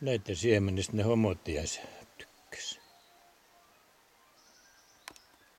näiden siemenistä ne homot jäisi.